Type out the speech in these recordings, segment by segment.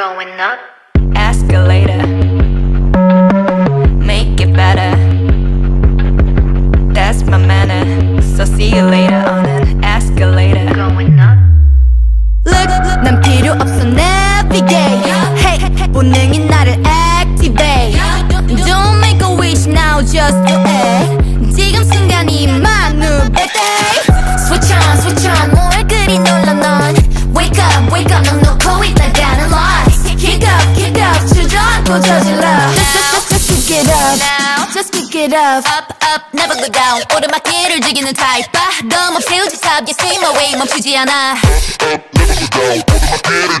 going up. Escalator. people judge love. Just, just, just, just pick it up. Now, just pick it up. Up, up, never go down. 오르막길을 지키는 타입 너무 세우지 탑, yeah, my way, 멈추지 않아. Up, up, never go down. 오르막길을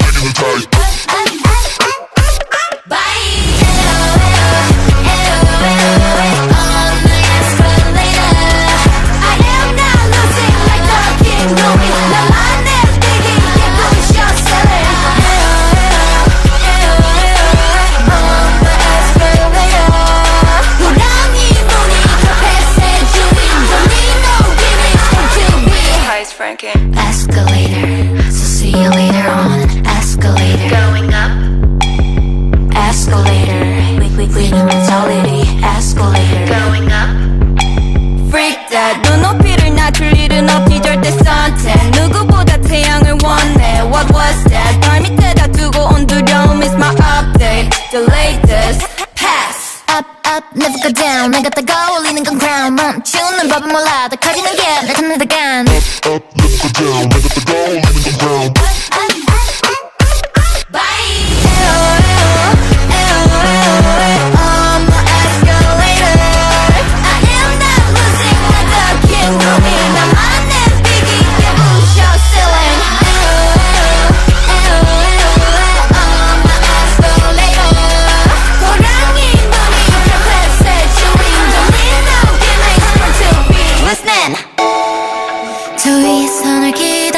Frankie. Escalator, so see you later on. Escalator, going up. Escalator, weekly cleaner mentality. Escalator, going up. Freak that 눈높이를 낮출 일은 없지 절대 선택 누구보다 태양을 원해 What was that? 발 밑에다 두고 온 두려움 is my update The latest pass Up up never go down 내 갖다 거울리는 건 ground 멈추는 법은 몰라 더 커지는 게내 찾는 데 간. 위선을 기